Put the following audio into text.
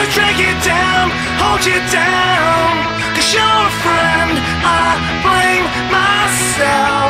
gonna drag you down, hold you down. Cause you're a friend, I blame myself.